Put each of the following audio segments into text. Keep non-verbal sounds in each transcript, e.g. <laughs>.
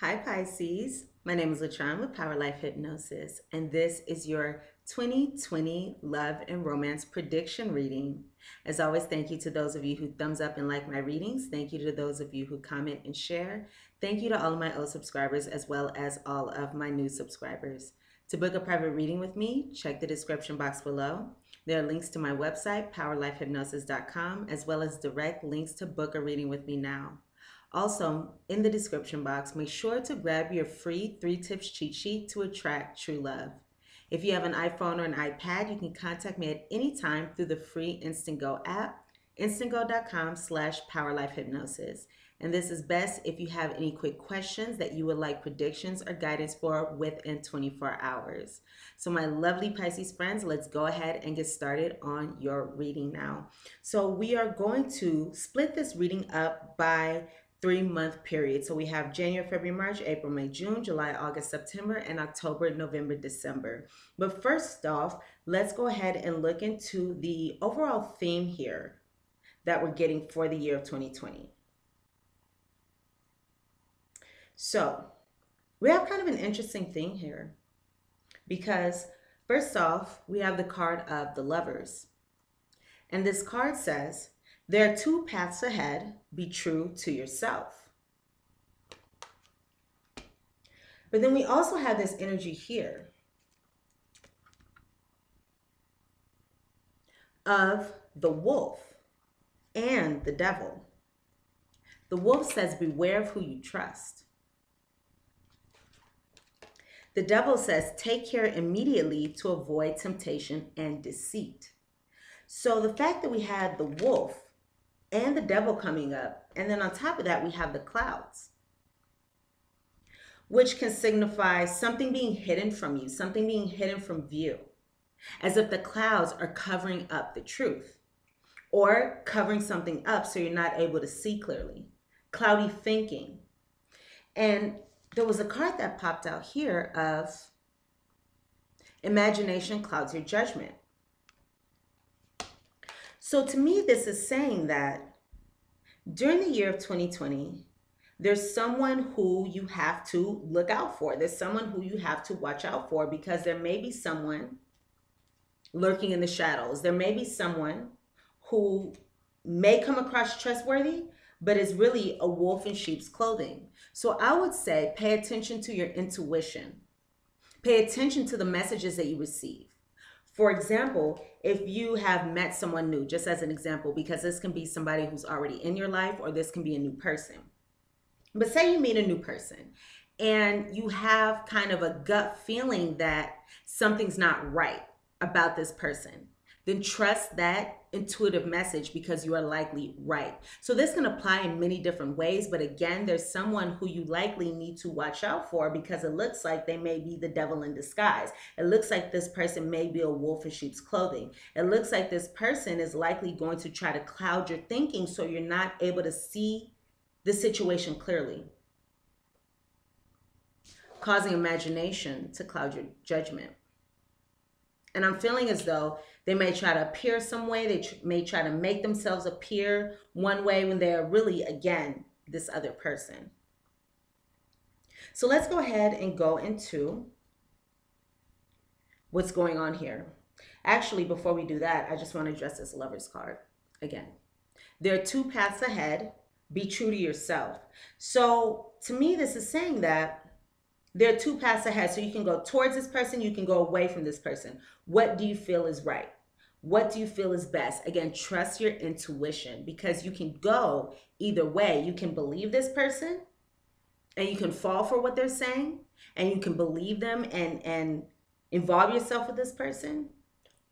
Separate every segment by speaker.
Speaker 1: Hi, Pisces. My name is LaChon with Power Life Hypnosis, and this is your 2020 Love and Romance Prediction Reading. As always, thank you to those of you who thumbs up and like my readings. Thank you to those of you who comment and share. Thank you to all of my old subscribers as well as all of my new subscribers. To book a private reading with me, check the description box below. There are links to my website, powerlifehypnosis.com, as well as direct links to book a reading with me now. Also, in the description box, make sure to grab your free three tips cheat sheet to attract true love. If you have an iPhone or an iPad, you can contact me at any time through the free InstantGo app, instantgo.com slash powerlifehypnosis. And this is best if you have any quick questions that you would like predictions or guidance for within 24 hours. So my lovely Pisces friends, let's go ahead and get started on your reading now. So we are going to split this reading up by three month period. So we have January, February, March, April, May, June, July, August, September, and October, November, December. But first off, let's go ahead and look into the overall theme here that we're getting for the year of 2020. So we have kind of an interesting thing here because first off, we have the card of the lovers. And this card says, there are two paths ahead. Be true to yourself. But then we also have this energy here of the wolf and the devil. The wolf says, Beware of who you trust. The devil says, Take care immediately to avoid temptation and deceit. So the fact that we had the wolf and the devil coming up. And then on top of that, we have the clouds, which can signify something being hidden from you, something being hidden from view, as if the clouds are covering up the truth or covering something up so you're not able to see clearly. Cloudy thinking. And there was a card that popped out here of imagination clouds your judgment. So to me, this is saying that during the year of 2020, there's someone who you have to look out for. There's someone who you have to watch out for because there may be someone lurking in the shadows. There may be someone who may come across trustworthy, but is really a wolf in sheep's clothing. So I would say pay attention to your intuition. Pay attention to the messages that you receive. For example, if you have met someone new, just as an example, because this can be somebody who's already in your life or this can be a new person. But say you meet a new person and you have kind of a gut feeling that something's not right about this person then trust that intuitive message because you are likely right. So this can apply in many different ways, but again, there's someone who you likely need to watch out for because it looks like they may be the devil in disguise. It looks like this person may be a wolf in sheep's clothing. It looks like this person is likely going to try to cloud your thinking so you're not able to see the situation clearly, causing imagination to cloud your judgment. And I'm feeling as though they may try to appear some way. They tr- may try to make themselves appear one way when they are really, again, this other person. So let's go ahead and go into what's going on here. Actually, before we do that, I just want to address this lover's card again. There are two paths ahead. Be true to yourself. So to me, this is saying that there are two paths ahead. So you can go towards this person, you can go away from this person. What do you feel is right? What do you feel is best? Again, trust your intuition because you can go either way. You can believe this person and you can fall for what they're saying and you can believe them and and involve yourself with this person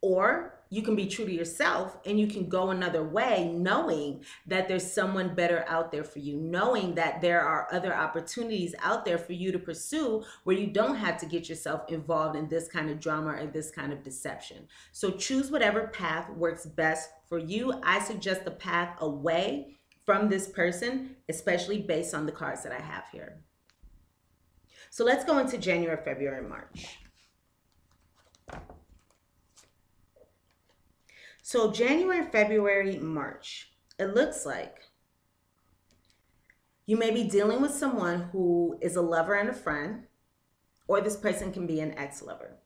Speaker 1: or you can be true to yourself and you can go another way knowing that there's someone better out there for you knowing that there are other opportunities out there for you to pursue where you don't have to get yourself involved in this kind of drama or this kind of deception. So choose whatever path works best for you. I suggest the path away from this person especially based on the cards that i have here. So let's go into january february and march So January, February, March, it looks like You may be dealing with someone who is a lover and a friend, or this person can be an ex lover.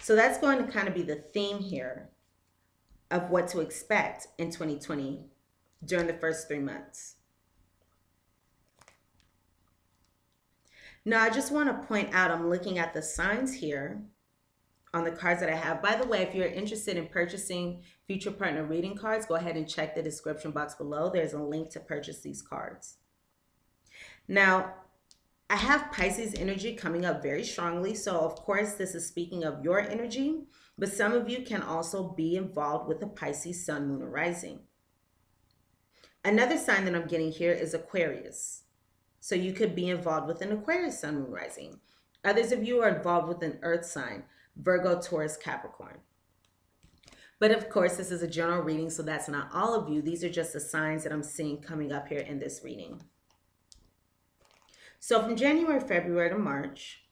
Speaker 1: So that's going to kind of be the theme here of what to expect in 2020 during the first three months. Now, I just want to point out, I'm looking at the signs here on the cards that I have. By the way, if you're interested in purchasing future partner reading cards, go ahead and check the description box below. There's a link to purchase these cards. Now, I have Pisces energy coming up very strongly. So, of course, this is speaking of your energy, but some of you can also be involved with the Pisces sun, moon, or rising. Another sign that I'm getting here is Aquarius. So you could be involved with an Aquarius sun, moon, rising. Others of you are involved with an earth sign, Virgo, Taurus, Capricorn. But of course, this is a general reading, so that's not all of you. These are just the signs that I'm seeing coming up here in this reading. So from January, February to March,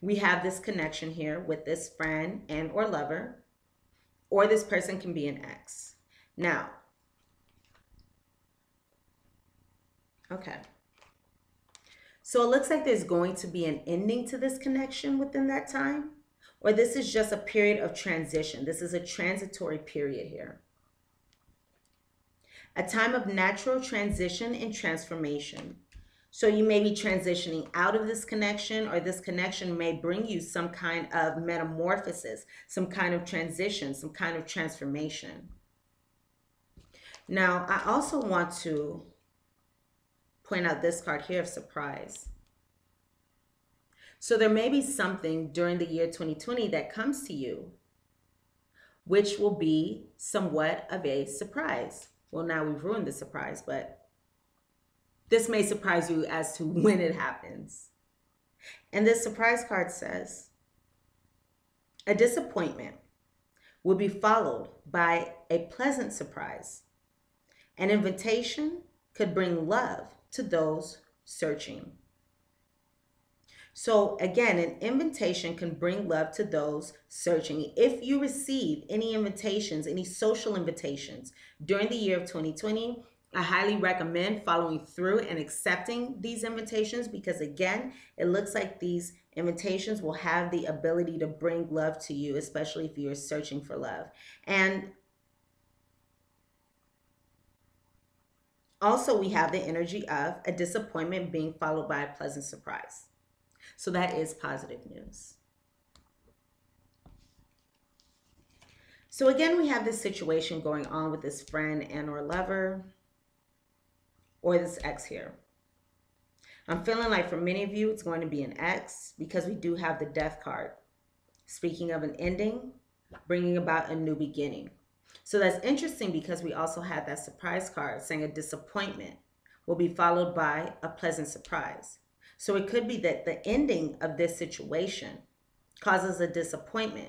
Speaker 1: we have this connection here with this friend and or lover, or this person can be an ex. Now, okay. So it looks like there's going to be an ending to this connection within that time, or this is just a period of transition. This is a transitory period here. A time of natural transition and transformation. So you may be transitioning out of this connection, or this connection may bring you some kind of metamorphosis, some kind of transition, some kind of transformation. Now, I also want to point out this card here of surprise. So there may be something during the year 2020 that comes to you, which will be somewhat of a surprise. Well, now we've ruined the surprise, but this may surprise you as to <laughs> when it happens. And this surprise card says a disappointment will be followed by a pleasant surprise. An invitation could bring love to those searching. So, again, an invitation can bring love to those searching. If you receive any invitations, any social invitations during the year of 2020, I highly recommend following through and accepting these invitations because, again, it looks like these invitations will have the ability to bring love to you, especially if you're searching for love. And also, we have the energy of a disappointment being followed by a pleasant surprise. So, that is positive news. So again, we have this situation going on with this friend and or lover or this ex here. I'm feeling like for many of you, it's going to be an ex because we do have the death card. Speaking of an ending, bringing about a new beginning. So that's interesting because we also had that surprise card saying a disappointment will be followed by a pleasant surprise. So it could be that the ending of this situation causes a disappointment.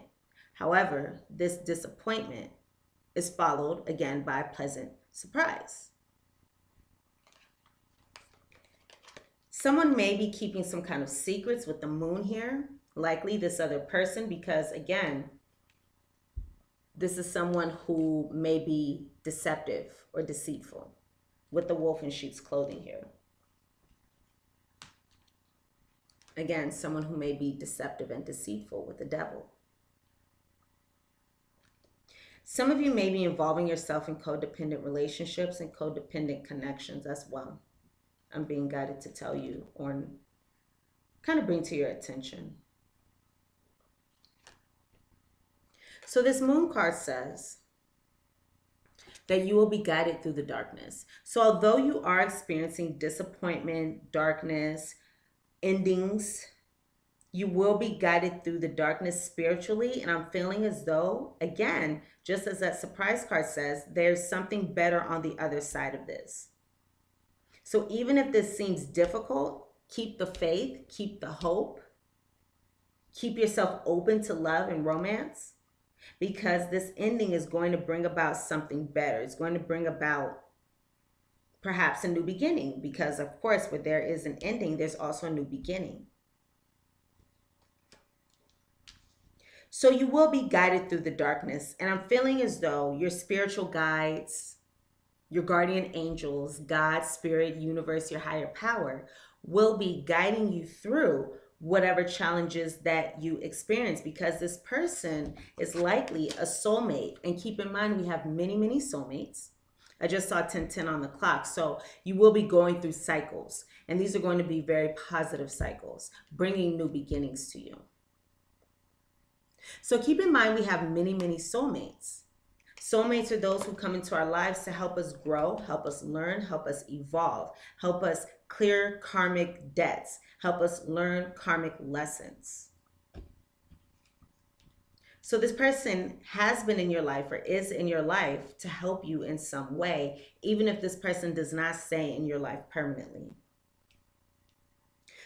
Speaker 1: However, this disappointment is followed again by a pleasant surprise. Someone may be keeping some kind of secrets with the moon here, likely this other person, because again, this is someone who may be deceptive or deceitful with the wolf in sheep's clothing here. Again, someone who may be deceptive and deceitful with the devil. Some of you may be involving yourself in codependent relationships and codependent connections as well. I'm being guided to tell you or kind of bring to your attention. So this moon card says that you will be guided through the darkness. So although you are experiencing disappointment, darkness, endings, you will be guided through the darkness spiritually. And I'm feeling as though, again, just as that surprise card says, there's something better on the other side of this. So even if this seems difficult, keep the faith, keep the hope, keep yourself open to love and romance because this ending is going to bring about something better. It's going to bring about perhaps a new beginning because, of course, where there is an ending, there's also a new beginning. So you will be guided through the darkness. And I'm feeling as though your spiritual guides, your guardian angels, God, spirit, universe, your higher power will be guiding you through whatever challenges that you experience because this person is likely a soulmate. And keep in mind, we have many, many soulmates. I just saw 1010 on the clock. So you will be going through cycles, and these are going to be very positive cycles, bringing new beginnings to you. So keep in mind, we have many, many soulmates. Soulmates are those who come into our lives to help us grow, help us learn, help us evolve, help us clear karmic debts, help us learn karmic lessons. So, this person has been in your life or is in your life to help you in some way, even if this person does not stay in your life permanently.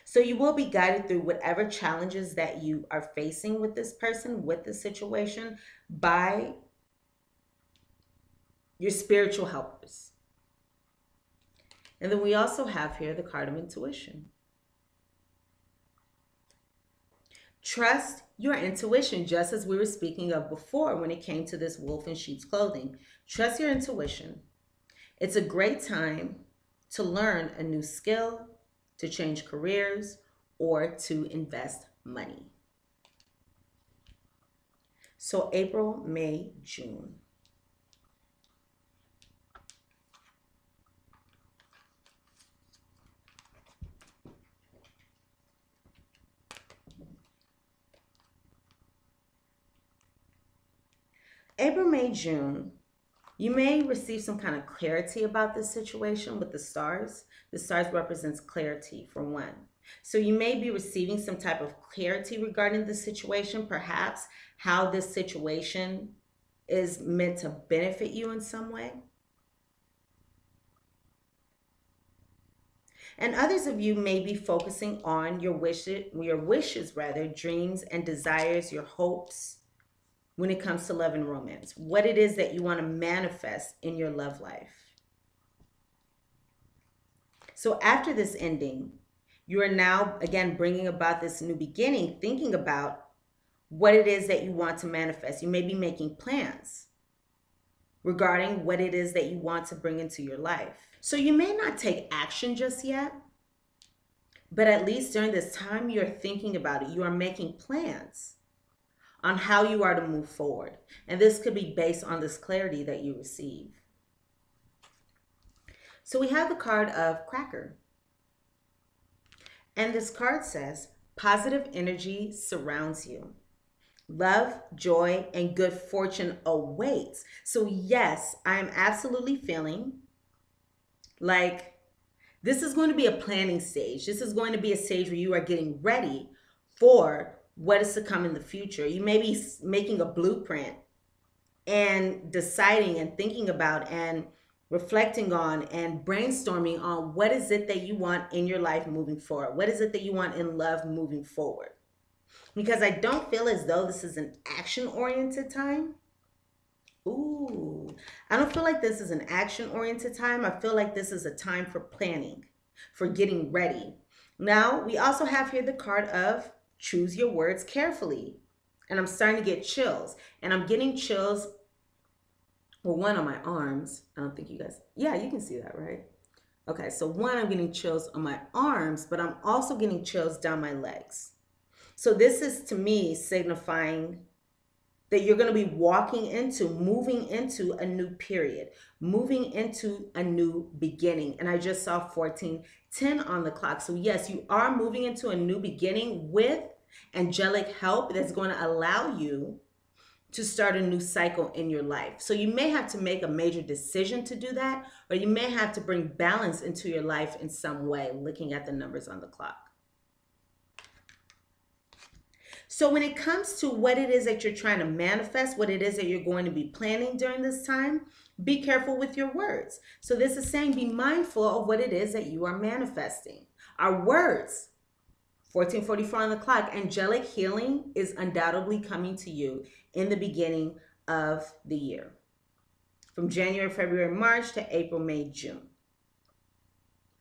Speaker 1: So, you will be guided through whatever challenges that you are facing with this person, with the situation, by your spiritual helpers. And then we also have here the card of intuition. Trust your intuition, just as we were speaking of before when it came to this wolf in sheep's clothing. Trust your intuition. It's a great time to learn a new skill, to change careers, or to invest money. So, April, May, June. April, May, June, you may receive some kind of clarity about this situation with the stars. The stars represents clarity for one. So you may be receiving some type of clarity regarding the situation, perhaps how this situation is meant to benefit you in some way. And others of you may be focusing on your wishes, your wishes rather, dreams and desires, your hopes, when it comes to love and romance, what it is that you want to manifest in your love life. So after this ending, you are now again bringing about this new beginning, thinking about what it is that you want to manifest. You may be making plans regarding what it is that you want to bring into your life. So you may not take action just yet, but at least during this time, you're thinking about it. You are making plans on how you are to move forward. And this could be based on this clarity that you receive. So we have the card of Cracker. And this card says, positive energy surrounds you. Love, joy, and good fortune awaits. So, yes, I am absolutely feeling like this is going to be a planning stage. This is going to be a stage where you are getting ready for what is to come in the future. You may be making a blueprint and deciding and thinking about and reflecting on and brainstorming on what is it that you want in your life moving forward? What is it that you want in love moving forward? Because I don't feel as though this is an action oriented time. Ooh, I don't feel like this is an action oriented time. I feel like this is a time for planning, for getting ready. Now, we also have here the card of choose your words carefully. And I'm starting to get chills. And I'm getting chills, well, one on my arms. I don't think you guys, yeah, you can see that, right? Okay, so one, I'm getting chills on my arms, but I'm also getting chills down my legs. So this is to me signifying that you're going to be walking into, moving into a new period, moving into a new beginning. And I just saw 1410 on the clock. So, yes, you are moving into a new beginning with angelic help that's going to allow you to start a new cycle in your life. So, you may have to make a major decision to do that, or you may have to bring balance into your life in some way, looking at the numbers on the clock. So, when it comes to what it is that you're trying to manifest, what it is that you're going to be planning during this time, be careful with your words. So, this is saying be mindful of what it is that you are manifesting. Our words, 1444 on the clock, angelic healing is undoubtedly coming to you in the beginning of the year. From January, February, March to April, May, June.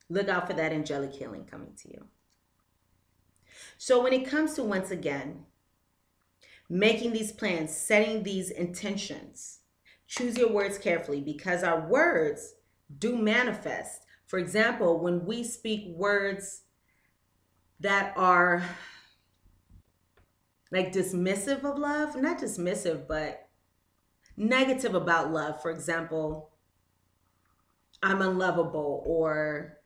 Speaker 1: Look out for that angelic healing coming to you. So when it comes to once again making these plans, setting these intentions, choose your words carefully because our words do manifest. For example, when we speak words that are like dismissive of love, not dismissive, but negative about love. For example, I'm unlovable, or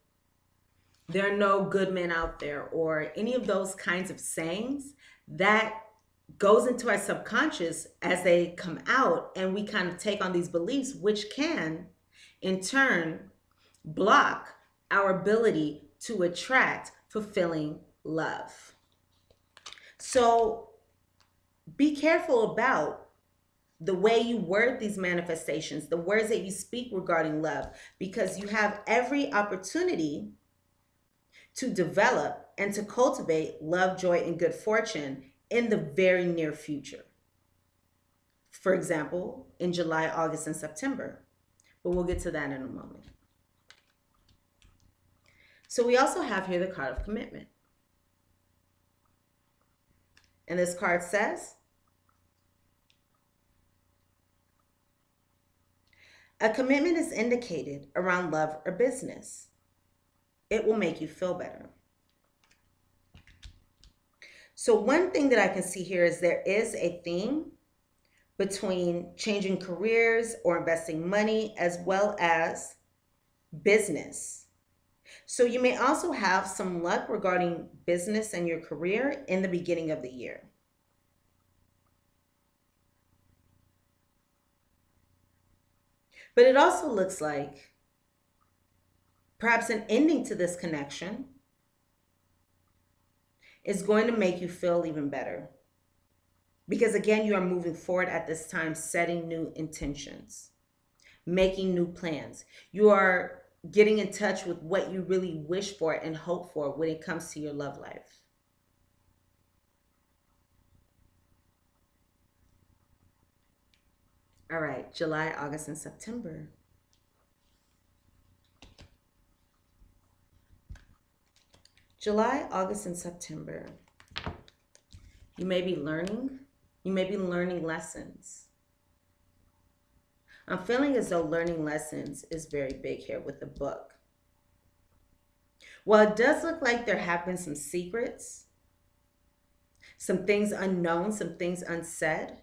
Speaker 1: there are no good men out there, or any of those kinds of sayings that goes into our subconscious as they come out, and we kind of take on these beliefs, which can in turn block our ability to attract fulfilling love. So be careful about the way you word these manifestations, the words that you speak regarding love, because you have every opportunity to develop and to cultivate love, joy, and good fortune in the very near future. For example, in July, August, and September. But we'll get to that in a moment. So we also have here the card of commitment. And this card says, A commitment is indicated around love or business. It will make you feel better. So, one thing that I can see here is there is a theme between changing careers or investing money as well as business. So, you may also have some luck regarding business and your career in the beginning of the year. But it also looks like perhaps an ending to this connection is going to make you feel even better. Because again, you are moving forward at this time, setting new intentions, making new plans. You are getting in touch with what you really wish for and hope for when it comes to your love life. All right, July, August, and September. July, August, and September. You may be learning. You may be learning lessons. I'm feeling as though learning lessons is very big here with the book. While it does look like there have been some secrets, some things unknown, some things unsaid,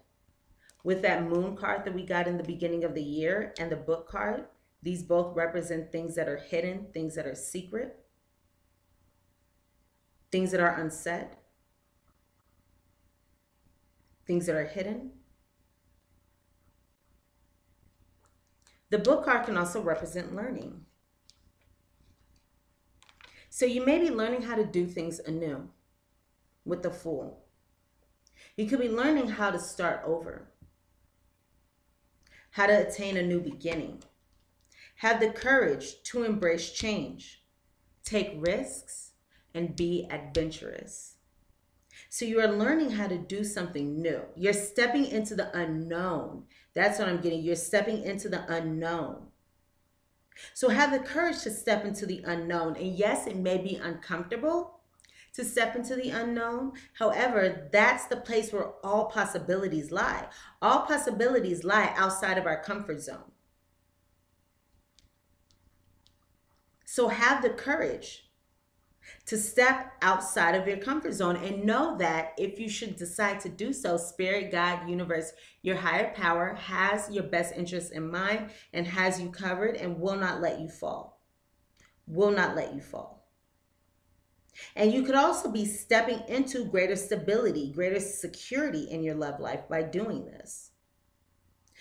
Speaker 1: with that moon card that we got in the beginning of the year and the book card, these both represent things that are hidden, things that are secret, things that are unsaid, things that are hidden. The book card can also represent learning. So you may be learning how to do things anew with the Fool. You could be learning how to start over how to attain a new beginning. Have the courage to embrace change, take risks, and be adventurous. So you are learning how to do something new. You're stepping into the unknown. That's what I'm getting. You're stepping into the unknown. So have the courage to step into the unknown. And yes, it may be uncomfortable, to step into the unknown. However, that's the place where all possibilities lie. All possibilities lie outside of our comfort zone. So have the courage to step outside of your comfort zone and know that if you should decide to do so, Spirit, God, Universe, your higher power has your best interest in mind and has you covered and will not let you fall. Will not let you fall. And you could also be stepping into greater stability, greater security in your love life by doing this.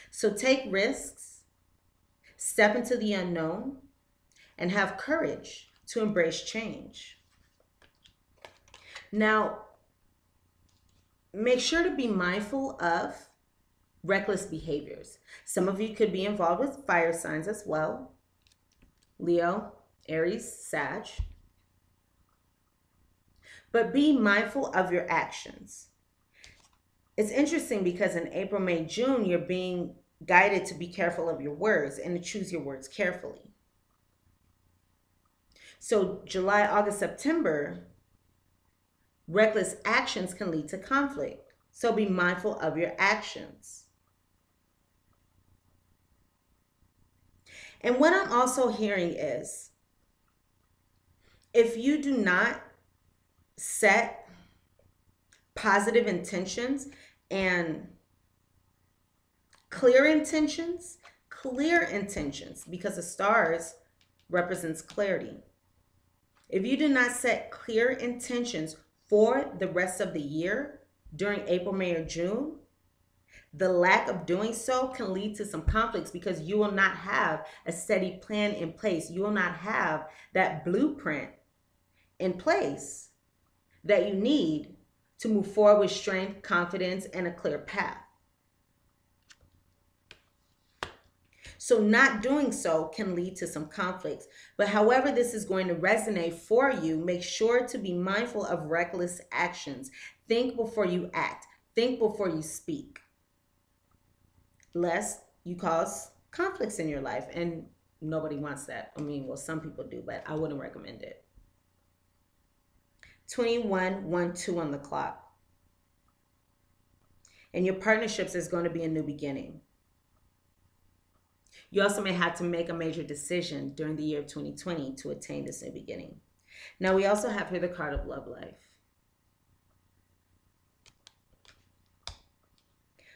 Speaker 1: So take risks, step into the unknown, and have courage to embrace change. Now, make sure to be mindful of reckless behaviors. Some of you could be involved with fire signs as well Leo, Aries, Sag. But be mindful of your actions. It's interesting because in April, May, June, you're being guided to be careful of your words and to choose your words carefully. So, July, August, September, reckless actions can lead to conflict. So, be mindful of your actions. And what I'm also hearing is if you do not set positive intentions and clear intentions, clear intentions, because the stars represents clarity. If you do not set clear intentions for the rest of the year during April, May, or June, the lack of doing so can lead to some conflicts because you will not have a steady plan in place. You will not have that blueprint in place that you need to move forward with strength, confidence, and a clear path. So, not doing so can lead to some conflicts. But however, this is going to resonate for you, make sure to be mindful of reckless actions. Think before you act, think before you speak, lest you cause conflicts in your life. And nobody wants that. I mean, well, some people do, but I wouldn't recommend it. 21 1 2 on the clock. And your partnerships is going to be a new beginning. You also may have to make a major decision during the year of 2020 to attain this new beginning. Now, we also have here the card of love life.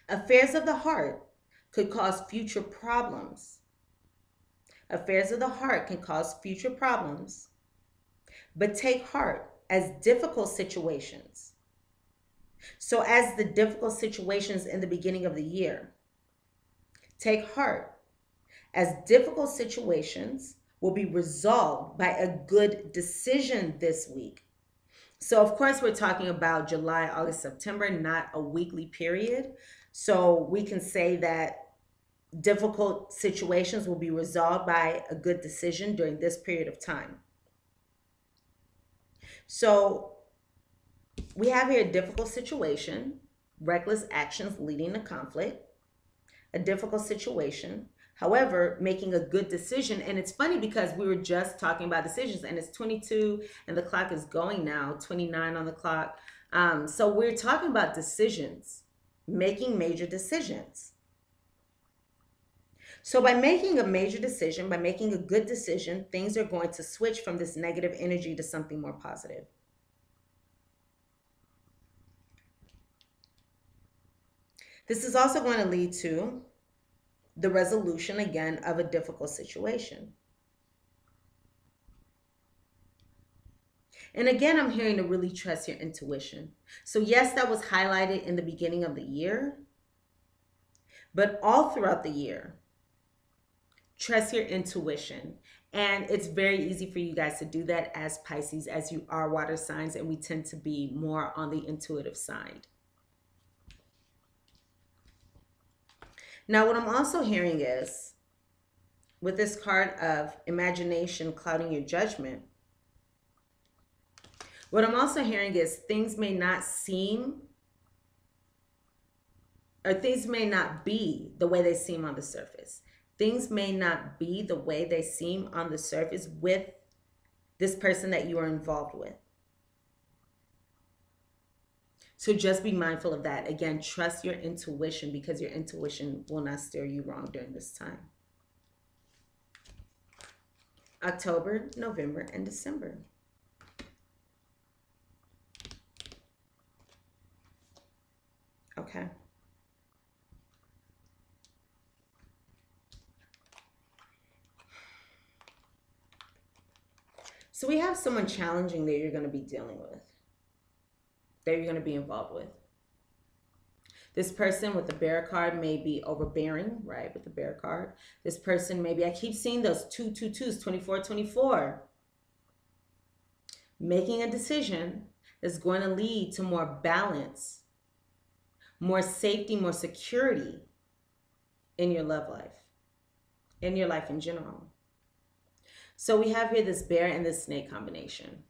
Speaker 1: Affairs of the heart could cause future problems. Affairs of the heart can cause future problems, but take heart as difficult situations. So, as the difficult situations in the beginning of the year, take heart as difficult situations will be resolved by a good decision this week. So, of course, we're talking about July, August, September, not a weekly period. So, we can say that difficult situations will be resolved by a good decision during this period of time. So, we have here a difficult situation, reckless actions leading to conflict, a difficult situation, However, making a good decision, and it's funny because we were just talking about decisions, and it's 22 and the clock is going now, 29 on the clock. Um, so we're talking about decisions, making major decisions. So, by making a major decision, by making a good decision, things are going to switch from this negative energy to something more positive. This is also going to lead to the resolution again of a difficult situation. And again, I'm hearing to really trust your intuition. So, yes, that was highlighted in the beginning of the year, but all throughout the year, trust your intuition. And it's very easy for you guys to do that as Pisces, as you are water signs, and we tend to be more on the intuitive side. Now, what I'm also hearing is with this card of imagination clouding your judgment, what I'm also hearing is things may not seem or things may not be the way they seem on the surface. Things may not be the way they seem on the surface with this person that you are involved with. So just be mindful of that. Again, trust your intuition because your intuition will not steer you wrong during this time. October, November, and December. Okay. So we have someone challenging that you're going to be dealing with that you're going to be involved with. This person with the bear card may be overbearing, right? With the bear card. This person maybe, I keep seeing those two, two, twos, 24, 24. Making a decision is going to lead to more balance, more safety, more security in your love life, in your life in general. So we have here this bear and this snake combination.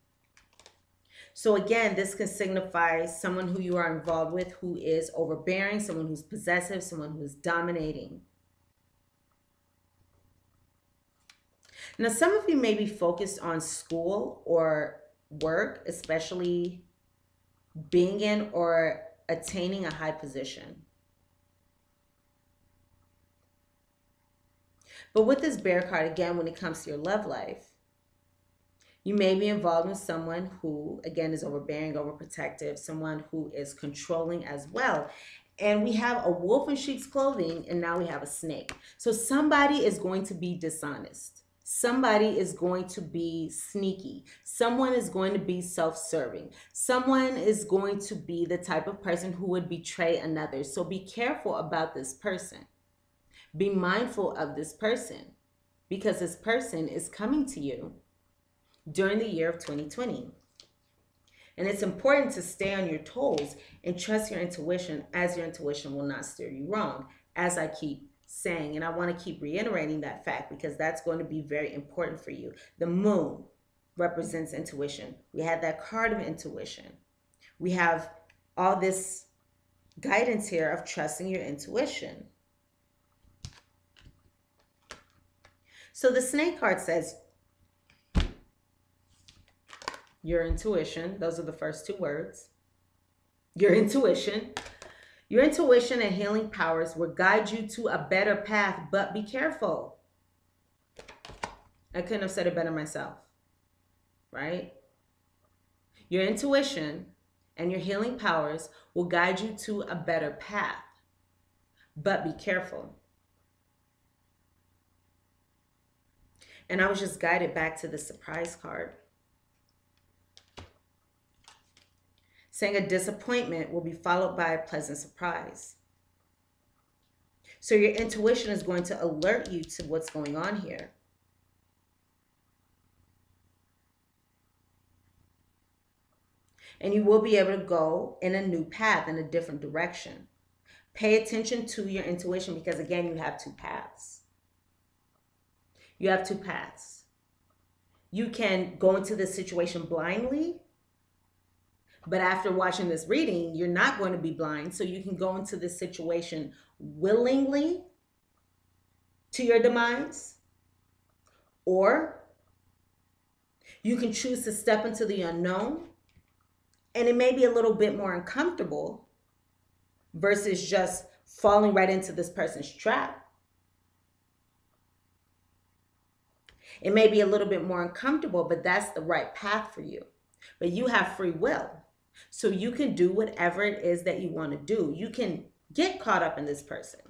Speaker 1: So again, this can signify someone who you are involved with who is overbearing, someone who's possessive, someone who's dominating. Now, some of you may be focused on school or work, especially being in or attaining a high position. But with this bear card, again, when it comes to your love life, you may be involved with someone who, again, is overbearing, overprotective, someone who is controlling as well. And we have a wolf in sheep's clothing, and now we have a snake. So somebody is going to be dishonest. Somebody is going to be sneaky. Someone is going to be self serving. Someone is going to be the type of person who would betray another. So be careful about this person. Be mindful of this person because this person is coming to you during the year of 2020. And it's important to stay on your toes and trust your intuition as your intuition will not steer you wrong, as I keep saying. And I want to keep reiterating that fact because that's going to be very important for you. The moon represents intuition. We had that card of intuition. We have all this guidance here of trusting your intuition. So the snake card says your intuition, those are the first two words. Your intuition. Your intuition and healing powers will guide you to a better path, but be careful. I couldn't have said it better myself, right? Your intuition and your healing powers will guide you to a better path, but be careful. And I was just guided back to the surprise card. Saying a disappointment will be followed by a pleasant surprise. So your intuition is going to alert you to what's going on here. And you will be able to go in a new path, in a different direction. Pay attention to your intuition because, again, you have two paths you have two paths. You can go into this situation blindly, but after watching this reading, you're not going to be blind. So you can go into this situation willingly to your demise, or you can choose to step into the unknown, and it may be a little bit more uncomfortable versus just falling right into this person's trap. It may be a little bit more uncomfortable, but that's the right path for you. But you have free will. So you can do whatever it is that you want to do. You can get caught up in this person.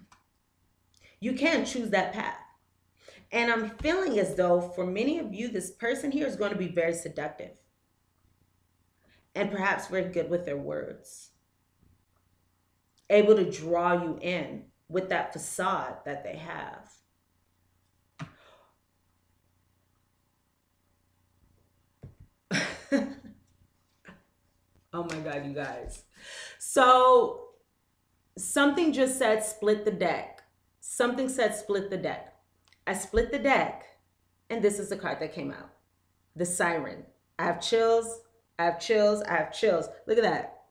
Speaker 1: You can choose that path. And I'm feeling as though for many of you, this person here is going to be very seductive and perhaps very good with their words, able to draw you in with that facade that they have. Oh my God, you guys. So something just said split the deck. Something said split the deck. I split the deck, and this is the card that came out the siren. I have chills. I have chills. I have chills. Look at that.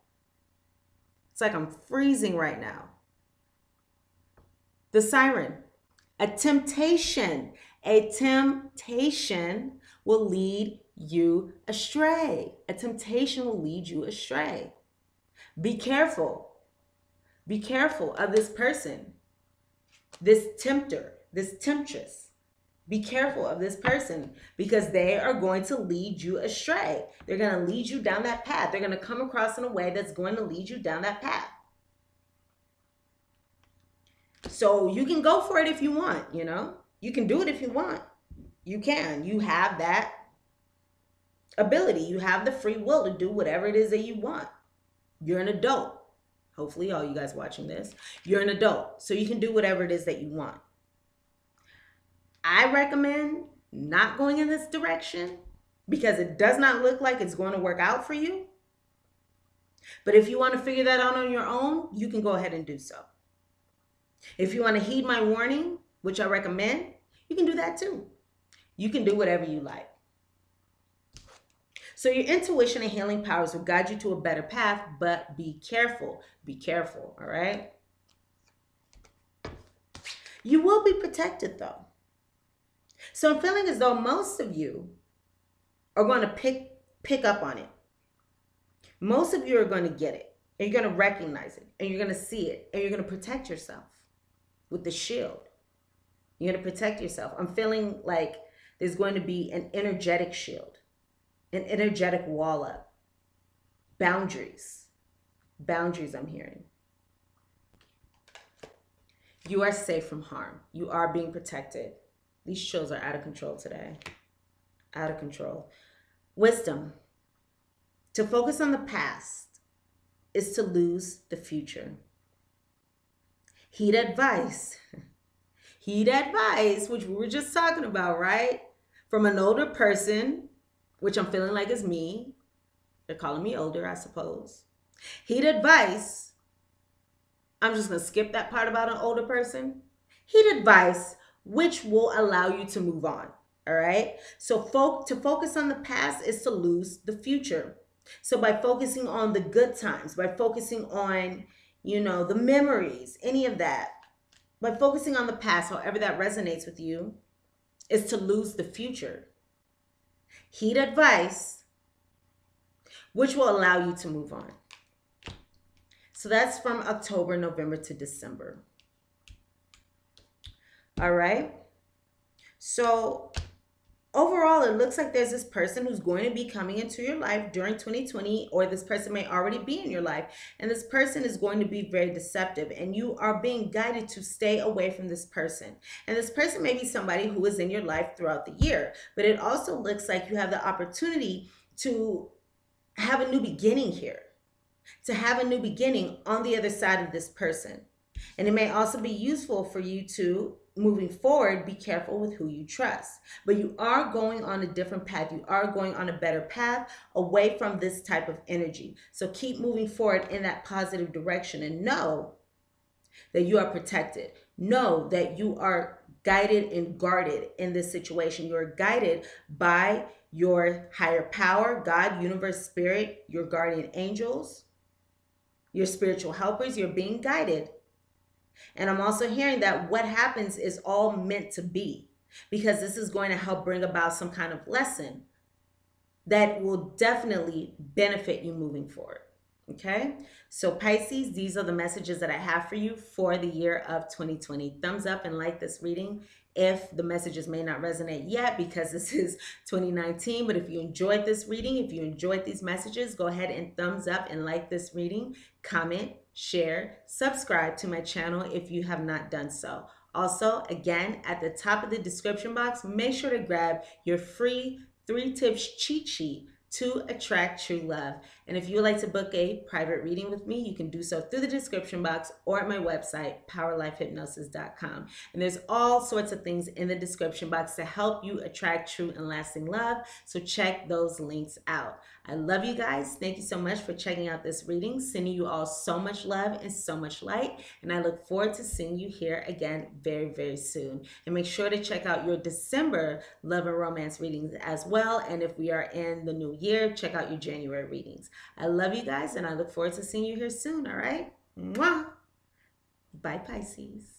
Speaker 1: It's like I'm freezing right now. The siren. A temptation. A temptation will lead you astray. A temptation will lead you astray. Be careful. Be careful of this person, this tempter, this temptress. Be careful of this person because they are going to lead you astray. They're going to lead you down that path. They're going to come across in a way that's going to lead you down that path. So you can go for it if you want, you know? You can do it if you want. You can. You have that ability. You have the free will to do whatever it is that you want. You're an adult. Hopefully, all you guys watching this, you're an adult. So you can do whatever it is that you want. I recommend not going in this direction because it does not look like it's going to work out for you. But if you want to figure that out on your own, you can go ahead and do so. If you want to heed my warning, which I recommend, you can do that too. You can do whatever you like. So your intuition and healing powers will guide you to a better path, but be careful. Be careful, all right? You will be protected though. So I'm feeling as though most of you are going to pick pick up on it. Most of you are going to get it. And you're going to recognize it. And you're going to see it. And you're going to protect yourself with the shield. You're going to protect yourself. I'm feeling like there's going to be an energetic shield, an energetic wall up, boundaries. Boundaries, I'm hearing. You are safe from harm. You are being protected. These chills are out of control today. Out of control. Wisdom. To focus on the past is to lose the future. Heed advice. <laughs> Heed advice, which we were just talking about, right? From an older person, which I'm feeling like is me. They're calling me older, I suppose. Heed advice. I'm just going to skip that part about an older person. Heed advice, which will allow you to move on. All right. So, folk, to focus on the past is to lose the future. So, by focusing on the good times, by focusing on, you know, the memories, any of that, by focusing on the past, however that resonates with you, is to lose the future. Heed advice, which will allow you to move on. So that's from October, November to December. All right. So overall, it looks like there's this person who's going to be coming into your life during 2020, or this person may already be in your life. And this person is going to be very deceptive, and you are being guided to stay away from this person. And this person may be somebody who is in your life throughout the year, but it also looks like you have the opportunity to have a new beginning here, to have a new beginning on the other side of this person. And it may also be useful for you to moving forward, be careful with who you trust. But you are going on a different path. You are going on a better path away from this type of energy. So keep moving forward in that positive direction and know that you are protected. Know that you are guided and guarded in this situation. You're guided by your higher power, God, universe, spirit, your guardian angels, your spiritual helpers. You're being guided and I'm also hearing that what happens is all meant to be because this is going to help bring about some kind of lesson that will definitely benefit you moving forward. Okay, so Pisces, these are the messages that I have for you for the year of 2020. Thumbs up and like this reading if the messages may not resonate yet because this is 2019. But if you enjoyed this reading, if you enjoyed these messages, go ahead and thumbs up and like this reading, comment, share, subscribe to my channel if you have not done so. Also, again, at the top of the description box, make sure to grab your free three tips cheat sheet to attract true love. And if you would like to book a private reading with me, you can do so through the description box or at my website, powerlifehypnosis.com. And there's all sorts of things in the description box to help you attract true and lasting love. So check those links out. I love you guys. Thank you so much for checking out this reading. Sending you all so much love and so much light. And I look forward to seeing you here again very, very soon. And make sure to check out your December love and romance readings as well. And if we are in the new year, check out your January readings. I love you guys and I look forward to seeing you here soon. All right. Mwah. Bye, Pisces.